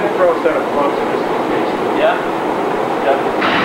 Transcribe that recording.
have a pro set of closers. Yeah?